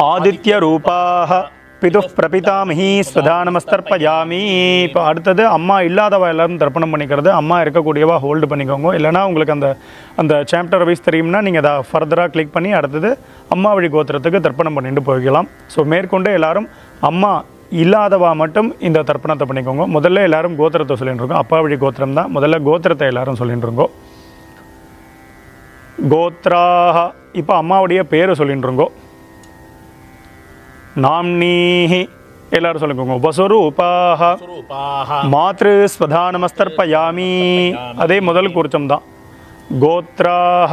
[SPEAKER 1] ஆதித்யரூபாக பிது பிரபிதாமகி ஸ்வதா நமஸ்தர்ப்பயாமி இப்போ அடுத்தது அம்மா இல்லாதவா எல்லாரும் தர்ப்பணம் பண்ணிக்கிறது. அம்மா இருக்கக்கூடியவா ஹோல்டு பண்ணிக்கோங்க. இல்லைனா உங்களுக்கு அந்த அந்த சாப்டர் வைஸ் தெரியும்னா நீங்கள் அதை ஃபர்தராக கிளிக் பண்ணி அடுத்தது அம்மா வழி கோத்திரத்துக்கு தர்ப்பணம் பண்ணிட்டு போய்க்கலாம். ஸோ மேற்கொண்டு எல்லாரும் அம்மா இல்லாதவா மட்டும் இந்த தர்ப்பணத்தை பண்ணிக்கோங்க. முதல்ல எல்லாரும் கோத்திரத்தை சொல்லிட்டு இருக்கோம். அப்பா வழி கோத்திரம் தான். முதல்ல கோத்திரத்தை எல்லாரும் சொல்லிட்டு இருக்கோம். கோத்ராக இப்போ அம்மாவுடைய பேரை சொல்லிட்டு இருக்கோம். நாம்னீஹி எல்லாரும் சொல்லிக்கோங்க. வசுரூபாக மாத்ரு ஸ்வதானமஸ்தர்பயாமி அதே முதல் கூர்ச்சம் தான் கோத்ராக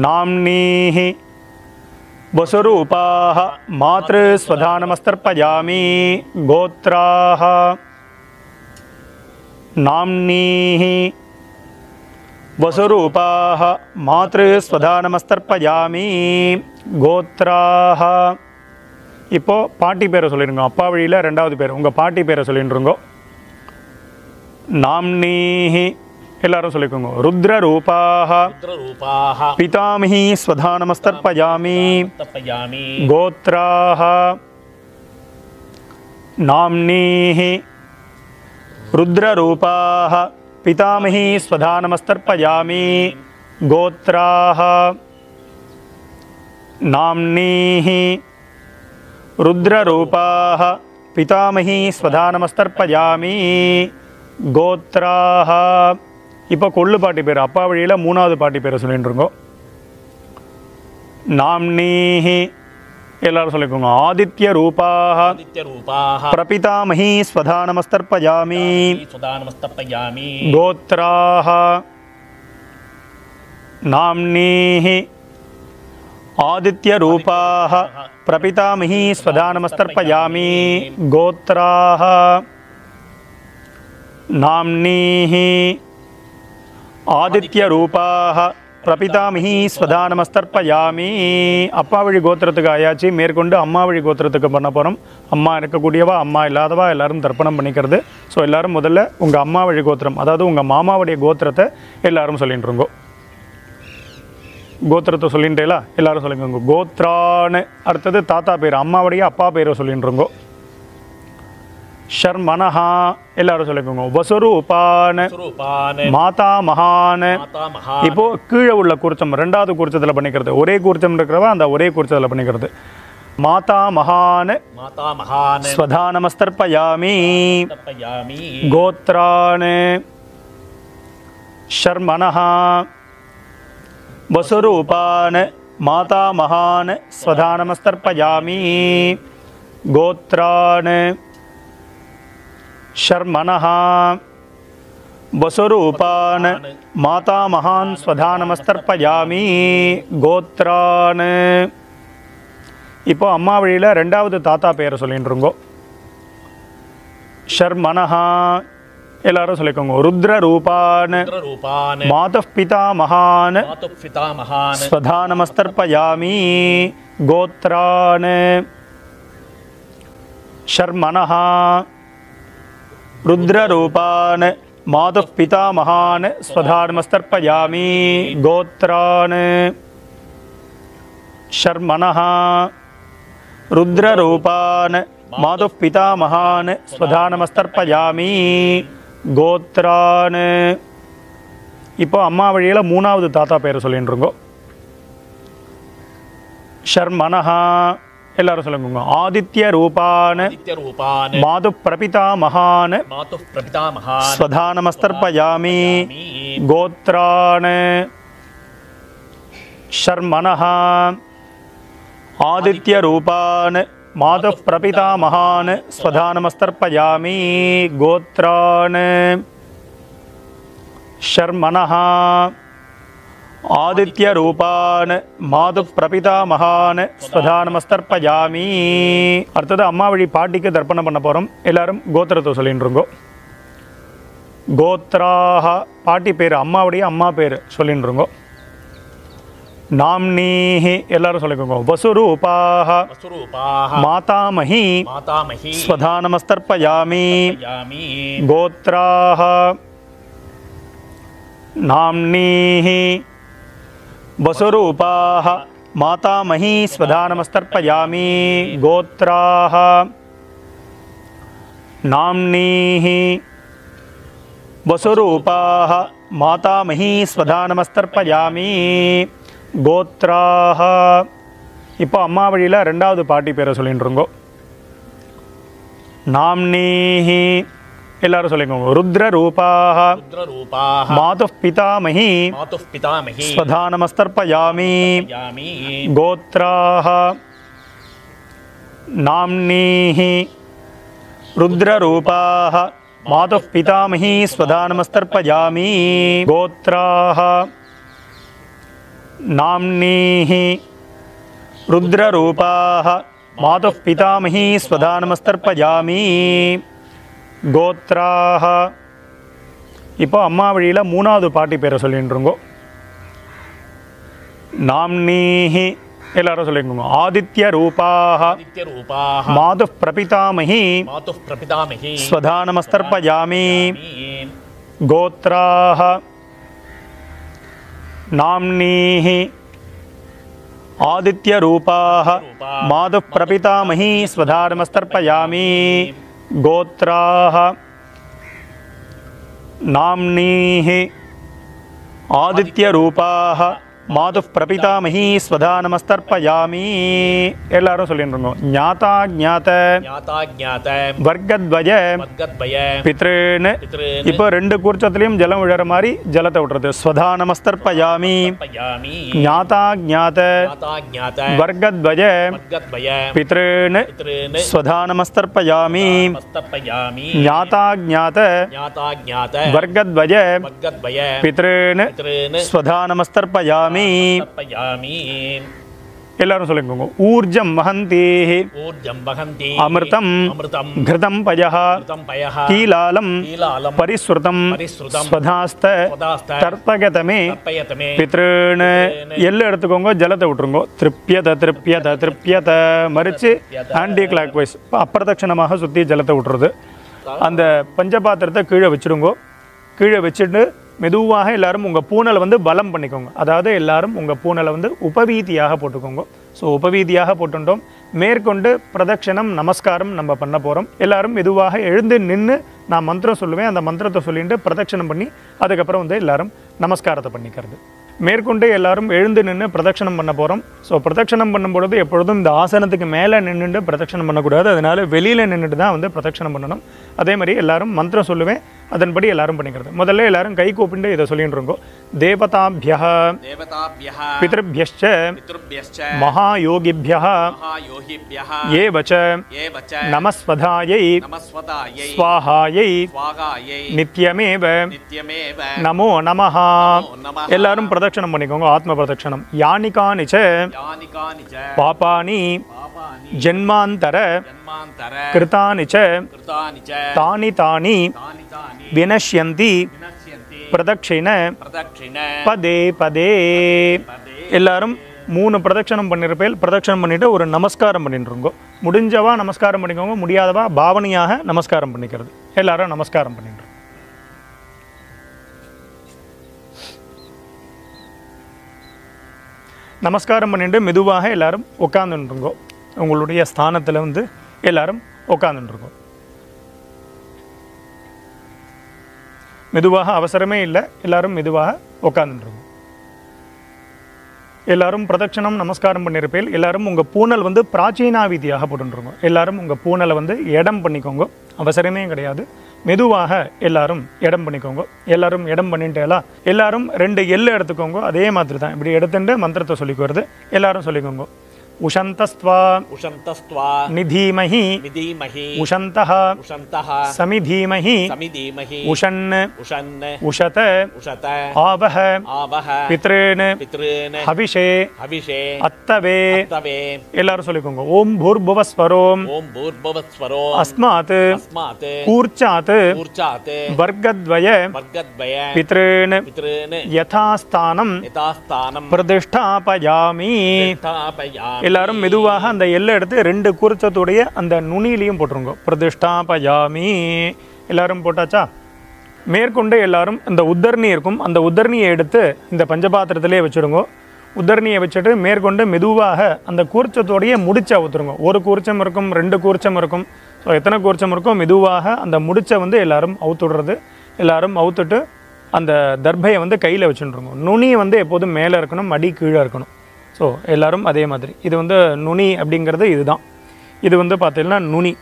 [SPEAKER 1] நாம்னீஹி வசுரூபாக மாத்ரு ஸ்வதானமஸ்தர்பயாமி கோத்ராக நாம்னீஹி வசுரூபாக மாத்ரு ஸ்வதானமஸ்தர்ப்பயாமி கோத்ராக இப்போ பாட்டி பேரை சொல்லிடுங்க அப்பா வழியில் ரெண்டாவது பேர் உங்கள் பாட்டி பேரை சொல்லிட்டுருங்கோ நாம்னீஹி எல்லாரும் சொல்லிக்கோங்க ருத்ர ரூபாக
[SPEAKER 2] रुद्ररूपाः
[SPEAKER 1] பிதாமகி ஸ்வதா நமஸ்தர்ப்பயாமி
[SPEAKER 2] तर्पयामि
[SPEAKER 1] गोत्राः नाम्नीः रुद्ररूपाः पितामही स्वधा नमस्तर्पयामि गोत्राः नाम्नीः रुद्ररूपाः पितामही स्वधा नमस्तर्पयामि கோத்ராக இப்போ கொள்ளு பாட்டி பேர் அப்பா வழியில் மூணாவது பாட்டி பேரை சொல்லிட்டு இருக்கோம் நாம்னீஹி எல்லாரும் சொல்லிக்கோங்க ஆதித்ய ரூபாக
[SPEAKER 2] आदित्यरूपाः
[SPEAKER 1] பிரபிதாமகி ஸ்வதா நமஸ்தர்ப்பயாமி
[SPEAKER 2] सुधा नमस्तर्पयामि
[SPEAKER 1] கோத்ராக நாம்னீஹி ஆதித்ய ரூபாக பிரபிதாமகி ஸ்வதா நமஸ்தர்ப்பயாமி கோத்ராக நாம்னீஹி ஆதித்ய ரூபாக பிரபிதாமிஹி ஸ்வதா நமஸ்தர்ப்பயாமி அப்பா வழி கோத்திரத்துக்கு ஆயாச்சு. மேற்கொண்டு அம்மா வழி கோத்திரத்துக்கு பண்ண போகிறோம் அம்மா இருக்கக்கூடியவா அம்மா இல்லாதவா எல்லாரும் தர்ப்பணம் பண்ணிக்கிறது. ஸோ எல்லாரும் முதல்ல உங்கள் அம்மா வழி கோத்திரம் அதாவது உங்கள் மாமாவுடைய கோத்திரத்தை எல்லாரும் சொல்லிட்டு இருங்கோ. கோத்திரத்தை சொல்லின்றீங்களா எல்லாரும் சொல்லுங்க. கோத்ரான்னு அடுத்தது தாத்தா பேர் அம்மாவுடைய அப்பா பேரை சொல்லிட்டு இருங்கோ. ஷர்மனஹா எல்லாரும் சொல்லிக்கோங்க. வசுரூபான மாதா மகான. இப்போ கீழே உள்ள கூர்ச்சம் ரெண்டாவது கூர்ச்சத்தில் பண்ணிக்கிறது. ஒரே கூர்ச்சம் இருக்கிறவா அந்த ஒரே கூர்ச்சத்தில் பண்ணிக்கிறது. மாதா மகான்
[SPEAKER 2] மாதா மகான்.
[SPEAKER 1] ஸ்வதா நமஸ்தர்ப்பயாமி கோத்ரான் ஷர்மனஹா. வசுரூபான் மாதா மகான் ஸ்வதா நமஸ்தர்ப்பயாமி ஷர்மனஹா வசுரூபான் மாதா மகான் ஸ்வதா நமஸ்தர்ப்பயாமி கோத்ரான் இப்போ அம்மா வழியில் ரெண்டாவது தாத்தா பேரை சொல்லிட்டு இருங்கோ ஷர்மனஹா எல்லாரும் சொல்லிக்கோங்க ருத்ர ரூபான்
[SPEAKER 2] रुद्ररूपान्
[SPEAKER 1] மாதः பிதா மகான்
[SPEAKER 2] मातुः पितामहान्
[SPEAKER 1] ஸ்வதா நமஸ்தர்ப்பயாமி கோத்ரான் ஷர்மனஹா ருத்ரரூபான் மாதுः பிதா மகான் ஸ்வதா கோத்ரான். ஷர்மனஹா ருத்ரூபான் மாதுः பிதா மகான் ஸ்வதா கோத்ரான். இப்போ அம்மா வழியில் மூணாவது தாத்தா பேரை சொல்லிட்டு இருக்கோம் ஷர்மனஹா எல்லாரும் சொல்லுங்க ஆதித்ய ரூபான்
[SPEAKER 2] आदित्यरूपान्
[SPEAKER 1] மாது பிரபிதா மகான்
[SPEAKER 2] मातुः प्रपितामहान्
[SPEAKER 1] ஸ்வதா நமஸ்தர்ப்பயாமி
[SPEAKER 2] तर्पयामि
[SPEAKER 1] கோத்ரான் ஷர்மனஹா ஆதித்ய ரூபான் மாது பிரபிதா மகான் ஸ்வதா ஆதித்யரூபான் மாது பிரபிதாமகான் ஸ்வதானமஸ்தர்ப்பயாமி. அடுத்தது அம்மா வழி பாட்டிக்கு தர்ப்பணம் பண்ண போகிறோம் எல்லாரும் கோத்திரத்தை சொல்லிட்டு இருக்கோம் கோத்ராக பாட்டி பேர் அம்மாவுடைய அம்மா பேர் சொல்லிட்டு இருக்கோம் நாம்னீஹி எல்லாரும் சொல்லிக்கோங்க. வசுரூபாக மாதாமஹி
[SPEAKER 2] ஸ்வதானமஸ்தர்ப்பயாமி.
[SPEAKER 1] கோத்ராக நாம்னீஹி वसुरूपाः मातामही स्वधा नमस्तर्पयामि गोत्राः नाम्नीः वसुरूपाः मातामही स्वधा नमस्तर्पयामि கோத்ராக இப்போ அம்மா வழியில் ரெண்டாவது பாட்டி பேரை சொல்லிட்டு இருக்கோ நாம்னீஹி எல்லாரும் சொல்லிக்கோங்க ருத்ர ரூபாக
[SPEAKER 2] रुद्ररूपाः
[SPEAKER 1] மாது பிதாமகி
[SPEAKER 2] मातुः पितामही
[SPEAKER 1] ஸ்வதா நமஸ்தர்ப்பயாமி
[SPEAKER 2] तर्पयामि
[SPEAKER 1] கோத்ராக நாம்னீஹி ருத்ரரூபாக மாது பிதாமகி ஸ்வதா நமஸ்தர்ப்பயாமி கோத்ராக நாம்னீஹி ருத்ரரூபாக மாது பிதாமகி கோத்ராஹா இப்போ அம்மா வழியில் மூணாவது பாட்டி பேரை சொல்லிட்டுருங்கோ நாம்னீஹி எல்லாரும் சொல்லிக்கோங்க ஆதித்ய ரூபாக மாது பிரபிதாமஹி
[SPEAKER 2] மாது பிரபிதாமஹி
[SPEAKER 1] ஸ்வதானமஸ்தர்பயாமி கோத்ராஹ
[SPEAKER 2] நாம்னீஹி
[SPEAKER 1] ஆதித்ய ரூபாக மாது பிரபிதாமஹி ஸ்வதானமஸ்தர்பயாமி गोत्रा गोत्राः आदित्य रूपा மாதுப் பிரபிதாமகி ஸ்வதா நமஸ்தர்ப்பயாமி எல்லாரும் சொல்லிட்டு இருந்தோம் ஞாதா ஞாத
[SPEAKER 2] ஞாதா ஞாத
[SPEAKER 1] வர்க்கத்வய
[SPEAKER 2] வர்க்கத்வய
[SPEAKER 1] பித்ருன்னு இப்போ ரெண்டு கூர்ச்சத்துலையும் ஜலம் விழற மாதிரி ஜலத்தை விடுறது ஸ்வதா
[SPEAKER 2] நமஸ்தர்ப்பயாமி
[SPEAKER 1] ஞாதா ஞாத
[SPEAKER 2] ஞாத
[SPEAKER 1] வர்க்கத்வய
[SPEAKER 2] வர்க்கத்வய
[SPEAKER 1] பித்ருன்னு ஸ்வதா
[SPEAKER 2] நமஸ்தர்ப்பயாமி
[SPEAKER 1] ஞாதா ஞாத
[SPEAKER 2] ஞாதா ஞாத
[SPEAKER 1] வர்க்கத்வய
[SPEAKER 2] வர்க்கத்வய
[SPEAKER 1] பித்ருன்னு
[SPEAKER 2] ஸ்வதா
[SPEAKER 1] நமஸ்தர்ப்பயாமி
[SPEAKER 2] தப்பயாமி. தப்பயாமி.
[SPEAKER 1] எல்லாரும் சொல்லிக்கோங்க ஊர்ஜம் வகந்தி
[SPEAKER 2] ஊர்ஜம் வகந்தி
[SPEAKER 1] அமிர்தம். அமிர்தம். கிருதம்
[SPEAKER 2] பயஹ பயஹ
[SPEAKER 1] கீலாலம்.
[SPEAKER 2] கீலாலம்.
[SPEAKER 1] பரிஸ்ருதம்
[SPEAKER 2] பரிஸ்ருதம்
[SPEAKER 1] ஸ்வதாஸ்த. தர்ப்பகதமே.
[SPEAKER 2] தர்ப்பயதமே
[SPEAKER 1] பித்ருன்னு. எல்லாம் எடுத்துக்கோங்க ஜலத்தை விட்டுருங்க. திருப்தியத திருப்தியத திருப்தியத மறிச்சு ஆண்டி கிளாக் வைஸ் அப்பிரதட்சணமாக சுற்றி ஜலத்தை விட்டுறது. அந்த பஞ்சபாத்திரத்தை கீழே வச்சுடுங்கோ கீழே வச்சுட்டு மெதுவாக எல்லாரும் உங்கள் பூனலை வந்து பலம் பண்ணிக்கோங்க. அதாவது எல்லாரும் உங்கள் பூனலை வந்து உபவீதியாக போட்டுக்கோங்க. ஸோ உபவீதியாக போட்டுட்டோம் மேற்கொண்டு பிரதட்சணம் நமஸ்காரம் நம்ம பண்ண போகிறோம் எல்லாரும் மெதுவாக எழுந்து நின்று நான் மந்திரம் சொல்லுவேன். அந்த மந்திரத்தை சொல்லிட்டு பிரதட்சணம் பண்ணி அதுக்கப்புறம் வந்து எல்லாரும் நமஸ்காரத்தை பண்ணிக்கிறது. மேற்கொண்டு எல்லாரும் எழுந்து நின்று பிரதட்சணம் பண்ண போகிறோம் ஸோ பிரதட்சணம் பண்ணும்பொழுது எப்பொழுதும் இந்த ஆசனத்துக்கு மேலே நின்றுட்டு பிரதட்சணம் பண்ணக்கூடாது. அதனால வெளியில் நின்றுட்டு தான் வந்து பிரதட்சணம் பண்ணணும். அதே மாதிரி எல்லாரும் மந்திரம் சொல்லுவேன். அதன்படி எல்லாரும் பண்ணிக்கிறது. முதல்ல எல்லாரும் கை கூப்பிண்டு இதை சொல்லிட்டு இருக்கோம். தேவதாபியா பிதர்பியச்ச
[SPEAKER 2] மகாயோகிபியா ஏவச்ச
[SPEAKER 1] நமஸ்வதாயை ஸ்வாஹாயை நித்யமேவ நமோ நமஹா. எல்லாரும் பிரதட்சணம் பண்ணிக்கோங்க ஆத்ம பிரதட்சணம். யானிகானிச்ச
[SPEAKER 2] பாப்பானி
[SPEAKER 1] ஜென்மாந்தர கிருத்தானி ச தானி தானி வினஷ்யந்தி பிரதட்சிண பதே பதே. எல்லாரும் மூணு பிரதட்சணம் பண்ணியிருப்பேன் பிரதட்சணம் பண்ணிட்டு ஒரு நமஸ்காரம் பண்ணிட்டுருங்கோ. முடிஞ்சவா நமஸ்காரம் பண்ணிக்கோங்க முடியாதவா பாவனையாக நமஸ்காரம் பண்ணிக்கிறது. எல்லாரும் நமஸ்காரம் பண்ணிட்டு. நமஸ்காரம் பண்ணிட்டு மெதுவாக எல்லாரும் உட்காந்துருங்கோ உங்களுடைய ஸ்தானத்தில் வந்து எல்லாரும் உட்காந்துருங்கோ மெதுவாக அவசரமே இல்லை எல்லாரும் மெதுவாக உட்காந்துருங்கோ எல்லாரும் பிரதட்சணம் நமஸ்காரம் பண்ணியிருப்பேன் எல்லாரும் உங்கள் பூனல் வந்து பிராச்சீனா வீதியாக போட்டுருக்கோம் எல்லாரும் உங்கள் பூனலை வந்து இடம் பண்ணிக்கோங்க. அவசரமே கிடையாது. மெதுவாக எல்லாரும் இடம் பண்ணிக்கோங்க. எல்லாரும் இடம் பண்ணிட்டேலா எல்லாரும் ரெண்டு எள்ளு எடுத்துக்கோங்க. அதே மாதிரி தான் இப்படி எடுத்துட்டு மந்திரத்தை சொல்லிக்கிறது எல்லாரும் சொல்லிக்கோங்க. உஷந்தஸ்த்வா
[SPEAKER 2] उशन्तस्त्वा
[SPEAKER 1] நிதீமஹி
[SPEAKER 2] विधीमहि
[SPEAKER 1] உஷந்தः
[SPEAKER 2] उशन्तः
[SPEAKER 1] சமிதீமஹி
[SPEAKER 2] समिधीमहि
[SPEAKER 1] உஷன்
[SPEAKER 2] उशन्
[SPEAKER 1] உஷத
[SPEAKER 2] उशत
[SPEAKER 1] ஆவஹ
[SPEAKER 2] आवह
[SPEAKER 1] பித்ருன்னு
[SPEAKER 2] पितॄन्
[SPEAKER 1] ஹவிஷே
[SPEAKER 2] हविषे
[SPEAKER 1] அத்தவே
[SPEAKER 2] तवे
[SPEAKER 1] எல்லாரும் சொல்லிக்கோங்க ஓம் பூர்புவஸ்வரோம்
[SPEAKER 2] ॐ भूर्भुवस्वरो
[SPEAKER 1] அஸ்மாத்
[SPEAKER 2] अस्मात्
[SPEAKER 1] கூர்ச்சாத்
[SPEAKER 2] ऊर्जात्
[SPEAKER 1] வர்க்கத்வய
[SPEAKER 2] वर्गद्वय
[SPEAKER 1] பித்ருன்
[SPEAKER 2] पितॄन्
[SPEAKER 1] யதாஸ்தானம்
[SPEAKER 2] यथास्थानं
[SPEAKER 1] பிரதிஷ்டாபயாமி
[SPEAKER 2] स्थापयामि
[SPEAKER 1] எல்லாரும் மெதுவாக அந்த எல்லை எடுத்து ரெண்டு கூர்ச்சத்துடைய அந்த நுனியிலையும் போட்டுருங்க. பிரதிஷ்டாபயாமி எல்லாரும் போட்டாச்சா? மேற்கொண்டு எல்லாரும் இந்த உத்தரணி இருக்கும் அந்த உத்தரணியை எடுத்து இந்த பஞ்சபாத்திரத்திலே வச்சுடுங்க உத்தரணியை வச்சுட்டு மேற்கொண்டு மெதுவாக அந்த கூர்ச்சத்தோடைய முடிச்சை ஊற்றுருங்க ஒரு கூர்ச்சம் இருக்கும் ரெண்டு கூர்ச்சம் இருக்கும். ஸோ எத்தனை கூர்ச்சம் இருக்கோ மெதுவாக அந்த முடிச்சை வந்து எல்லாரும் அவுத்துடுறது. எல்லாரும் அவுத்துட்டு அந்த தர்பையை வந்து கையில் வச்சுட்டுருங்க. நுனி வந்து எப்போதும் மேலே இருக்கணும் மடி கீழே இருக்கணும். ஸோ எல்லாரும் அதே மாதிரி. இது வந்து நுனி அப்படிங்கிறது இதுதான். இது வந்து பார்த்திங்கன்னா நுனி.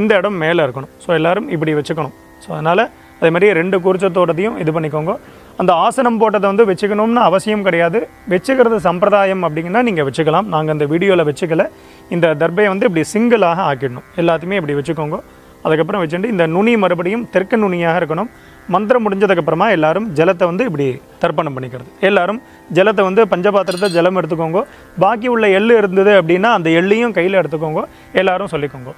[SPEAKER 1] இந்த இடம் மேலே இருக்கணும். ஸோ எல்லாரும் இப்படி வச்சுக்கணும். ஸோ அதனால் அதே மாதிரி ரெண்டு குறிச்சத்தோடதையும் இது பண்ணிக்கோங்க. அந்த ஆசனம் போட்டதை வந்து வச்சுக்கணும்னு அவசியம் கிடையாது. வச்சுக்கிறது சம்பிரதாயம் அப்படிங்கன்னா நீங்கள் வச்சுக்கலாம். நாங்கள் அந்த வீடியோவில் வச்சுக்கல. இந்த தர்பையை வந்து இப்படி சிங்கிளாக ஆக்கிடணும். எல்லாத்தையுமே இப்படி வச்சுக்கோங்க. அதுக்கப்புறம் வச்சுட்டு இந்த நுனி மறுபடியும் தெற்கு நுனியாக இருக்கணும். மந்திரம் முடிஞ்சதுக்கப்புறமா எல்லாரும் ஜலத்தை வந்து இப்படி தர்ப்பணம் பண்ணிக்கிறது. எல்லாரும் ஜலத்தை வந்து பஞ்சபாத்திரத்தை ஜலம் எடுத்துக்கோங்க. பாக்கி உள்ள எள்ளு இருந்தது அப்படின்னா அந்த எள்ளையும் கையில் எடுத்துக்கோங்க. எல்லாரும் சொல்லிக்கோங்க.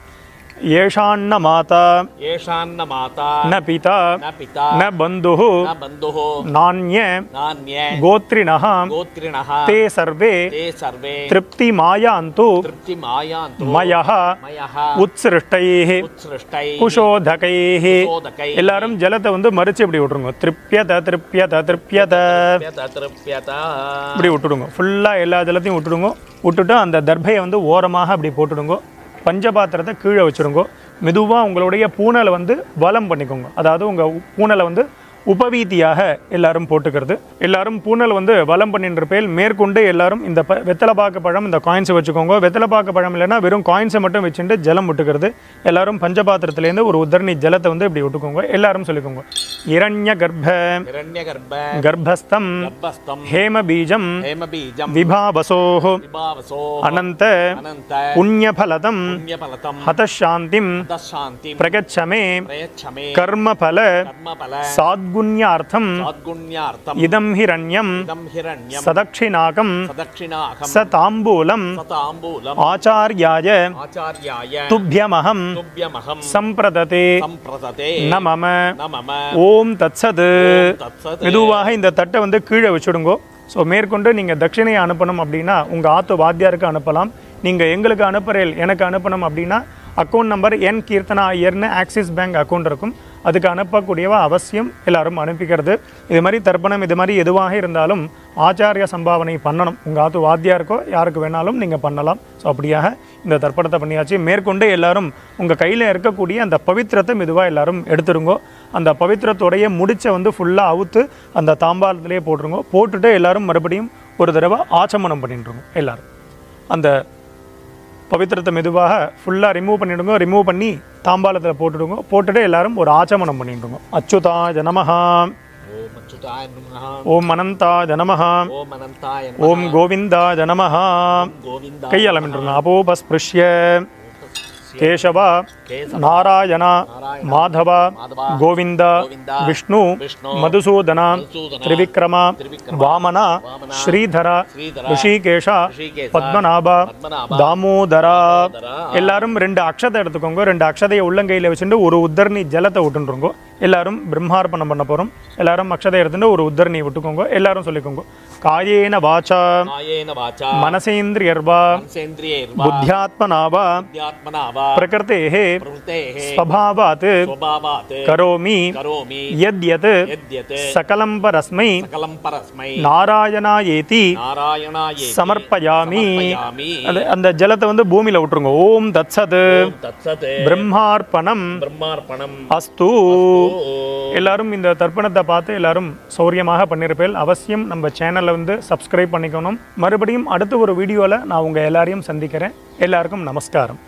[SPEAKER 1] येषान्न माता
[SPEAKER 2] येषान्न माता
[SPEAKER 1] न पिता
[SPEAKER 2] न पिता
[SPEAKER 1] न बन्धुः
[SPEAKER 2] न बन्धुः
[SPEAKER 1] नान्ये
[SPEAKER 2] नान्ये
[SPEAKER 1] गोत्रिणः
[SPEAKER 2] गोत्रिणः
[SPEAKER 1] ते सर्वे
[SPEAKER 2] ते सर्वे
[SPEAKER 1] तृप्तिमायान्तु
[SPEAKER 2] तृप्तिमायान्तु
[SPEAKER 1] मयः
[SPEAKER 2] मयः
[SPEAKER 1] உத்சிருஷ்டையே
[SPEAKER 2] குஷோதகையே
[SPEAKER 1] எல்லாரும் ஜலத்தை வந்து மறிச்சு இப்படி விட்டுருங்க திருப்தியத
[SPEAKER 2] திருப்தியத திருப்தியத
[SPEAKER 1] இப்படி விட்டுடுங்க ஃபுல்லாக எல்லா ஜலத்தையும் விட்டுடுங்க விட்டுட்டு அந்த தர்பையை வந்து ஓரமாக அப்படி போட்டுடுங்க பஞ்சபாத்திரத்தை கீழே வச்சுருங்கோ. மெதுவாக உங்களுடைய பூனலை வந்து வலம் பண்ணிக்கோங்க. அதாவது உங்கள் பூனலை வந்து உபவீதியாக எல்லாரும் போட்டுக்கிறது. எல்லாரும் பூனல் வந்து வளம் பண்ணின்ற பேர் மேற்கொண்டு எல்லாரும் இந்த ப வெத்தலைப்பாக்கு பழம் இந்த காயின்ஸை வச்சுக்கோங்க. வெத்தலைப்பாக்கு பழம் இல்லைன்னா வெறும் காயின்ஸை மட்டும் வச்சுட்டு ஜலம் விட்டுக்கிறது எல்லாரும் பஞ்சபாத்திரத்துலேருந்து ஒரு உதரணி ஜலத்தை வந்து இப்படி விட்டுக்கோங்க எல்லாரும் சொல்லிக்கோங்க. இரண்ய கர்ப்ப. கர்ப்பஸ்தம். ஹேம பீஜம். விபாவசோஹோ. அனந்த.
[SPEAKER 2] புண்ணிய பலதம்
[SPEAKER 1] ஹதசாந்திம்
[SPEAKER 2] பிரகச்சமே.
[SPEAKER 1] கர்ம பல
[SPEAKER 2] சாத்கு
[SPEAKER 1] சாத்குண்யார்த்தம்.
[SPEAKER 2] இதம்
[SPEAKER 1] ஹிரண்யம்.
[SPEAKER 2] சதக்ஷிணாகம்.
[SPEAKER 1] ச
[SPEAKER 2] தாம்பூலம்
[SPEAKER 1] ஆச்சாரியாய. துப்யமகம்.
[SPEAKER 2] சம்பிரததே. நமம.
[SPEAKER 1] ஓம் தத்சது. மெதுவாக இந்த தட்டை வந்து கீழே வச்சுடுங்கோ. ஸோ மேற்கொண்டு நீங்கள் தட்சிணையை அனுப்பணும் அப்படின்னா உங்கள் ஆத்து வாத்தியாருக்கு அனுப்பலாம். நீங்கள் எங்களுக்கு அனுப்புகிறேன் எனக்கு அனுப்பணும் அப்படின்னா அக்கௌண்ட் நம்பர் என் கீர்த்தனா ஐயர்னு ஆக்சிஸ் பேங்க் அக்கௌண்ட் இருக்கும். அதுக்கு அனுப்பக்கூடியவ அவசியம் எல்லாரும் அனுப்பிக்கிறது. இது மாதிரி தர்ப்பணம் இது மாதிரி எதுவாக இருந்தாலும் ஆச்சாரிய சம்பாவனை பண்ணணும். உங்கள் ஆத்து வாத்தியாருக்கோ யாருக்கு வேணாலும் நீங்கள் பண்ணலாம். ஸோ அப்படியாக இந்த தர்ப்பணத்தை பண்ணியாச்சு. மேற்கொண்டு எல்லாரும் உங்கள் கையில் இருக்கக்கூடிய அந்த பவித்திரத்தை மெதுவாக எல்லாரும் எடுத்துருங்கோ. அந்த பவித்திரத்தோடைய முடிச்சை வந்து ஃபுல்லாக அவுத்து அந்த தாம்பாலத்திலே போட்டுருங்கோ. போட்டுட்டு எல்லாரும் மறுபடியும் ஒரு தடவை ஆச்சமனம் பண்ணிட்டுருங்க எல்லாரும். அந்த பவித்திரத்தை மெதுவாக ஃபுல்லாக ரிமூவ் பண்ணிவிடுங்க ரிமூவ் பண்ணி தாம்பாலத்தில் போட்டுடுங்க. போட்டுட்டு எல்லாரும் ஒரு ஆச்சமனம் பண்ணிவிடுங்க அச்சுதா ஜனமஹா ஓம் மனந்தா ஜனமஹா ஓம் கோவிந்தா ஜனமஹா கையாளமின்றுங்க அபோபஸ்பிருஷ்ய. ಕೇಶವ
[SPEAKER 2] ನಾರಾಯಣ
[SPEAKER 1] ಮಾಧವ
[SPEAKER 2] ಗೋವಿಂದ
[SPEAKER 1] விஷ்ணு
[SPEAKER 2] ಮಧುಸೂದನ
[SPEAKER 1] ತ್ರಿವಿಕ್ರಮ
[SPEAKER 2] ವಾಮನ
[SPEAKER 1] ஸ்ரீதர ரிஷிகேஷா பத்மநாபா தாமோதரா எல்லாரும் ரெண்டு அக்ஷதை எடுத்துக்கோங்க. ரெண்டு அக்ஷதையை உள்ளங்கையில் வச்சுட்டு ஒரு உத்தரணி ஜலத்தை விட்டுன்றோங்க எல்லாரும் பிரம்மார்ப்பணம் பண்ண போகிறோம் எல்லாரும் அக்ஷதை எடுத்துட்டு ஒரு உத்தரணி விட்டுக்கோங்க. எல்லாரும் சொல்லிக்கோங்க. காயேன வாச்சா
[SPEAKER 2] காயேன வாச்சா
[SPEAKER 1] மனசேந்திரியர்வா
[SPEAKER 2] மனசேந்திரியர்வா
[SPEAKER 1] புத்தியாத்மனாவா
[SPEAKER 2] புத்தியாத்மனாவா
[SPEAKER 1] பிரகிருதேஹ
[SPEAKER 2] பிரகிருதேஹ
[SPEAKER 1] ஸ்வபாவாத்
[SPEAKER 2] ஸ்வபாவாத்
[SPEAKER 1] கரோமி கரோமி அந்த ஜலத்தை வந்து பூமியில விட்டுருங்க. ஓம் தத்சத்
[SPEAKER 2] தத்சத்
[SPEAKER 1] அஸ்து. எல்லாரும் இந்த தர்ப்பணத்தை பார்த்து எல்லாரும் சௌரியமாக பண்ணிருப்பேன் அவசியம் நம்ம சேனல் சேனலை வந்து சப்ஸ்கிரைப் பண்ணிக்கணும். மறுபடியும் அடுத்த ஒரு வீடியோவில் நான் உங்கள் எல்லாரையும் சந்திக்கிறேன். எல்லாருக்கும் நமஸ்காரம்.